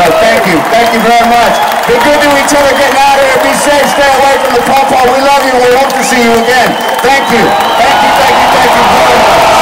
No, thank you. Thank you very much. Be good to each other getting out of here. Be safe. Stay away from the pawpaw. We love you. We hope to see you again. Thank you. Thank you, thank you, thank you very much.